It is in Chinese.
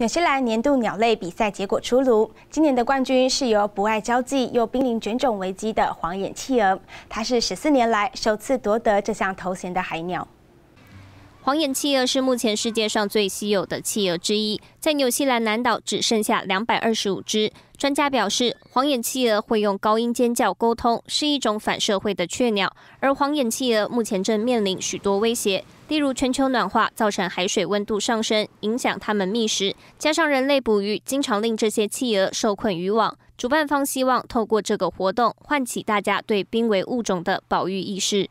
纽西兰年度鸟类比赛结果出炉，今年的冠军是由不爱交际又濒临绝种危机的黄眼企鹅，它是十四年来首次夺得这项头衔的海鸟。黄眼企鹅是目前世界上最稀有的企鹅之一，在纽西兰南岛只剩下两百二十五只。专家表示，黄眼企鹅会用高音尖叫沟通，是一种反社会的雀鸟。而黄眼企鹅目前正面临许多威胁，例如全球暖化造成海水温度上升，影响它们觅食，加上人类捕鱼经常令这些企鹅受困渔网。主办方希望透过这个活动，唤起大家对濒危物种的保育意识。